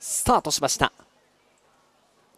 スタートしました。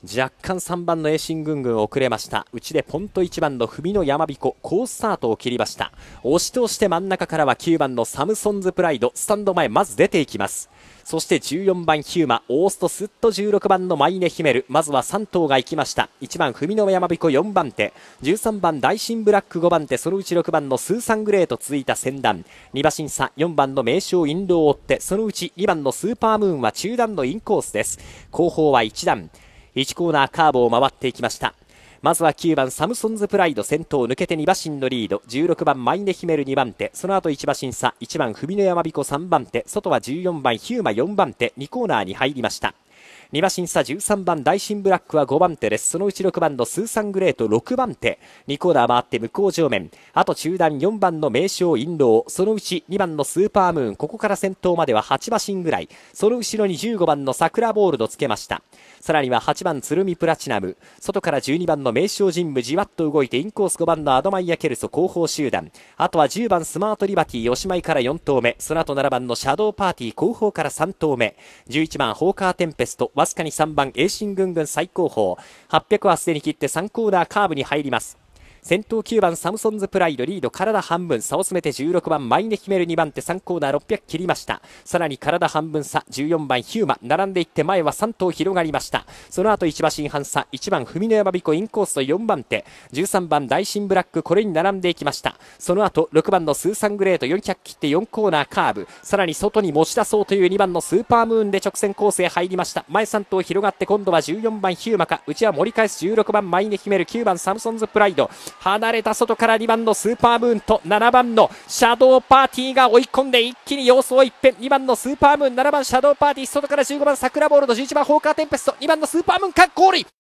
若干3番の栄新軍軍遅れました。内でポンと1番の文の山彦好スタートを切りました。押し通して真ん中からは9番のサムソンズプライドスタンド前まず出ていきます。そして14番ヒューマオーストスッと16番のマイネヒメルまずは3頭が行きました。1番文の山彦4番手。13番大新ブラック5番手。そのうち6番のスーサングレーと続いた先団2馬審査4番の名称インロを追ってそのうち2番のスーパームーンは中段のインコースです。後方は1段。1コーナーカーブを回っていきました。まずは9番サムソンズプライド先頭抜けて2馬身のリード。16番マイネヒメル2番手。その後1馬身差1番文野山彦3番手。外は14番ヒューマ4番手。2コーナーに入りました。2馬審査13番大新ブラックは5番手です。そのうち6番のスーサングレート6番手。2コーナー回って向こう上面。あと中段4番の名称インロー。そのうち2番のスーパームーン。ここから先頭までは8馬身ぐらい。その後ろに15番の桜ボールドつけました。さらには8番鶴見プラチナム。外から12番の名称神武じわっと動いてインコース5番のアドマイヤケルソ後方集団。あとは10番スマートリバティおしまいから4頭目。その後7番のシャドーパーティー後方から3頭目。11番ホーカーテンペストわずかに3番栄新軍軍最高峰。800はすでに切って3コーナーカーブに入ります。先頭9番サムソンズプライドリード体半分差を詰めて16番マイネヒメル2番手3コーナー600切りました。さらに体半分差14番ヒューマ並んでいって前は3頭広がりました。その後1馬身半差1番文の山彦インコースと4番手13番大新ブラックこれに並んでいきました。その後6番のスーサングレート400切って4コーナーカーブ。さらに外に持ち出そうという2番のスーパームーンで直線コースへ入りました。前3頭広がって今度は14番ヒューマか。内は盛り返す16番マイネヒメル9番サムソンズプライド。離れた外から2番のスーパームーンと7番のシャドーパーティーが追い込んで一気に様子を一変。2番のスーパームーン7番シャドーパーティー外から15番桜ボールの11番ホーカーテンペスト。2番のスーパームーンかゴール。